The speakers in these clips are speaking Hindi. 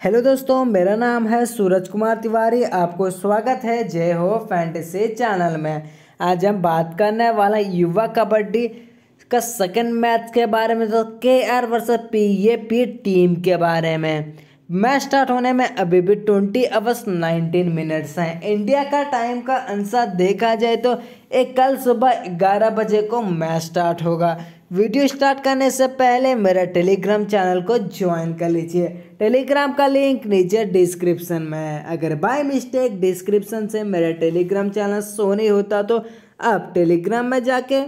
हेलो दोस्तों, मेरा नाम है सूरज कुमार तिवारी। आपको स्वागत है जय हो फैंटेसी चैनल में। आज हम बात करने वाला युवा कबड्डी का सेकंड मैच के बारे में तो K R versus P A P team के बारे में। मैच स्टार्ट होने में अभी भी ट्वेंटी अवर्स नाइनटीन मिनट्स हैं। इंडिया का टाइम का अनुसार देखा जाए तो एक कल सुबह ग्यारह बजे को मैच स्टार्ट होगा। वीडियो स्टार्ट करने से पहले मेरा टेलीग्राम चैनल को ज्वाइन कर लीजिए। टेलीग्राम का लिंक नीचे डिस्क्रिप्शन में है। अगर बाय मिस्टेक डिस्क्रिप्शन से मेरा टेलीग्राम चैनल सो नहीं होता तो आप टेलीग्राम में जाके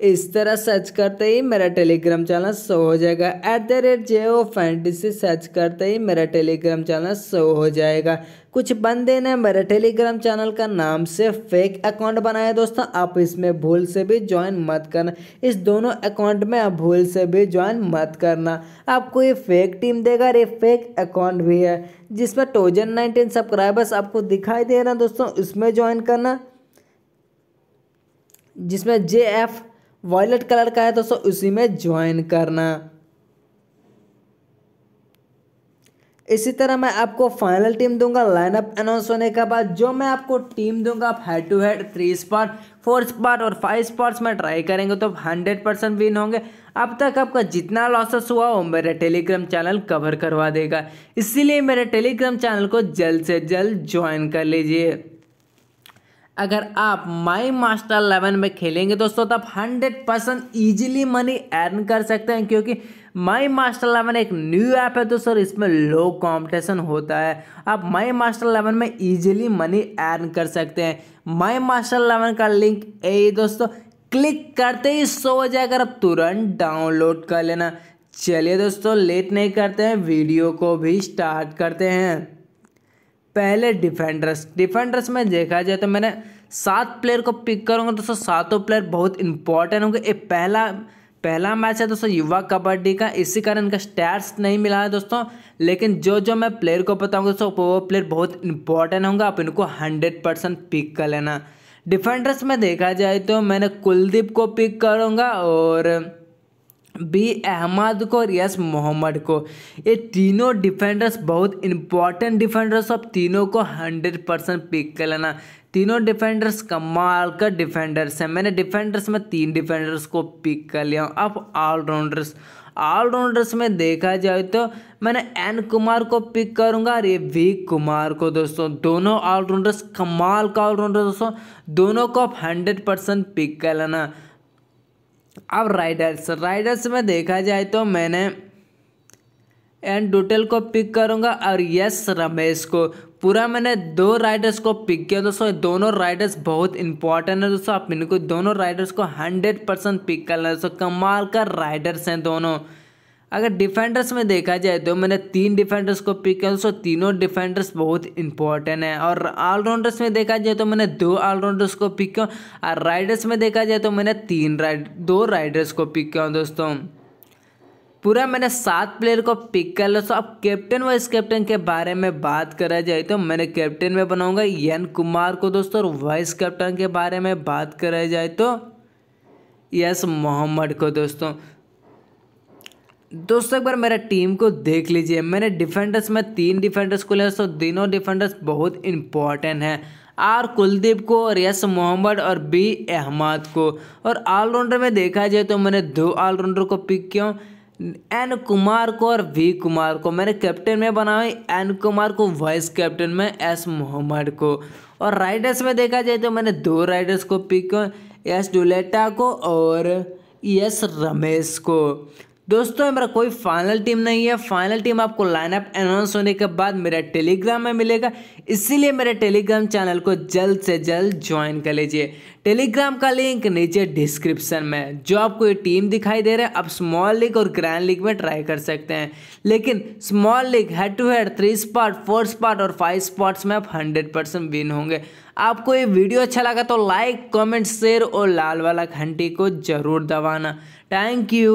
इस तरह सर्च करते ही मेरा टेलीग्राम चैनल शो हो जाएगा। At the rate J O fantasy search करते ही मेरा टेलीग्राम चैनल शो हो जाएगा। कुछ बंदे ने मेरे टेलीग्राम चैनल का नाम से फेक अकाउंट बनाया। दोस्तों, आप इसमें भूल से भी ज्वाइन मत करना। इस दोनों अकाउंट में आप भूल से भी ज्वाइन मत करना। आपको ये फेक टीम देगा ये फेक अकाउंट भी है, जिसमें थाउज़ेंड नाइनटीन सब्सक्राइबर्स आपको दिखाई दे रहा दोस्तों इसमें ज्वाइन करना, जिसमें जे एफ़ वॉयलेट कलर का है, दोस्तों, उसी में ज्वाइन करना। इसी तरह मैं आपको फाइनल टीम दूँगा लाइनअप अनाउंस होने के बाद जो मैं आपको टीम दूँगा, आप head to head three spot four spot और फाइव स्पॉट्स में ट्राई करेंगे तो हंड्रेड परसेंट विन होंगे। अब तक आपका जितना लॉसेस हुआ, वो मेरे टेलीग्राम चैनल कवर करवा देगा। इसीलिए मेरे टेलीग्राम चैनल को जल्द से जल्द ज्वाइन कर लीजिए। अगर आप माई मास्टर इलेवन में खेलेंगे दोस्तों तो आप hundred percent easily money earn कर सकते हैं, क्योंकि माई मास्टर इलेवन एक न्यू ऐप है दोस्तों इसमें लो कंपटीशन होता है। आप माई मास्टर इलेवन में ईजिली मनी अर्न कर सकते हैं। माई मास्टर इलेवन का लिंक ए दोस्तों। क्लिक करते ही सो हो जाएगा आप तुरंत डाउनलोड कर लेना। चलिए दोस्तों लेट नहीं करते हैं वीडियो को भी स्टार्ट करते हैं। पहले डिफेंडर्स डिफेंडर्स में देखा जाए तो मैंने सात प्लेयर को पिक करूँगा, दोस्तों, सातों प्लेयर बहुत इंपॉर्टेंट होंगे। ये पहला पहला मैच है दोस्तों, युवा कबड्डी का। इसी कारण इनका स्टैट्स नहीं मिला है दोस्तों। लेकिन जो जो मैं प्लेयर को बताऊँगा दोस्तों, वो प्लेयर बहुत इंपॉर्टेंट होंगे। आप इनको हंड्रेड परसेंट पिक कर लेना। डिफेंडर्स में देखा जाए तो मैंने कुलदीप को पिक करूँगा और बी. अहमद को, और यस. मोहम्मद को। ये तीनों डिफेंडर्स बहुत इंपॉर्टेंट डिफेंडर्स अब तीनों को हंड्रेड परसेंट पिक कर लेना। तीनों डिफेंडर्स कमाल का डिफेंडर्स हैं। मैंने डिफेंडर्स में तीन डिफेंडर्स को पिक कर लिया अब ऑलराउंडर्स ऑलराउंडर्स में देखा जाए तो मैंने एन कुमार को पिक करूँगा और ये वी कुमार को दोस्तों। दोनों ऑलराउंडर्स कमाल का ऑलराउंडर दोस्तों। दोनों को आप हंड्रेड परसेंट पिक कर लेना। अब राइडर्स राइडर्स में देखा जाए तो मैंने एंड डुटेल को पिक करूँगा और यस रमेश को। पूरा मैंने दो राइडर्स को पिक किया दोस्तों दोनों राइडर्स बहुत इंपॉर्टेंट है दोस्तों। आप इनको, दोनों राइडर्स को हंड्रेड परसेंट पिक करना दोस्तों कमाल का राइडर्स हैं दोनों। अगर डिफेंडर्स में देखा जाए तो मैंने तीन डिफेंडर्स को पिक किया दोस्तों तीनों डिफेंडर्स बहुत इंपॉर्टेंट है। और ऑलराउंडर्स में देखा जाए तो मैंने दो ऑलराउंडर्स को पिक किया, और राइडर्स में देखा जाए तो मैंने तीन राइड दो राइडर्स को पिक किया दोस्तों। पूरा मैंने सात प्लेयर को पिक कर लिया। तो अब कैप्टन वाइस कैप्टन के बारे में बात करा जाए तो मैंने कैप्टन में बनाऊँगा एन कुमार को दोस्तों, और वाइस कैप्टन के बारे में बात करा जाए तो यस मोहम्मद को दोस्तों। दोस्तों, एक बार मेरे टीम को देख लीजिए। मैंने डिफेंडर्स में तीन डिफेंडर्स को लिया तो तीनों डिफेंडर्स बहुत इंपॉर्टेंट हैं। आर कुलदीप को, और यस मोहम्मद, और बी अहमद को। और ऑलराउंडर में देखा जाए तो मैंने दो ऑलराउंडर को पिक किया एन कुमार को और वी कुमार को। मैंने कैप्टन में बनाया एन कुमार को वाइस कैप्टन में एस मोहम्मद को। और राइडर्स में देखा जाए तो मैंने दो राइडर्स को पिक किया एस डुलेटा को और यस रमेश को। दोस्तों मेरा कोई फाइनल टीम नहीं है। फाइनल टीम आपको लाइनअप अनाउंस होने के बाद मेरा टेलीग्राम में मिलेगा। इसीलिए मेरे टेलीग्राम चैनल को जल्द से जल्द ज्वाइन कर लीजिए। टेलीग्राम का लिंक नीचे डिस्क्रिप्शन में जो आपको ये टीम दिखाई दे रहा है, आप स्मॉल लीग और ग्रैंड लीग में ट्राई कर सकते हैं। लेकिन small league head to head three spot four spot और फाइव स्पॉट्स में आप हंड्रेड परसेंट विन होंगे। आपको ये वीडियो अच्छा लगा तो लाइक कॉमेंट शेयर और लाल वाला घंटी को ज़रूर दबाना। Thank you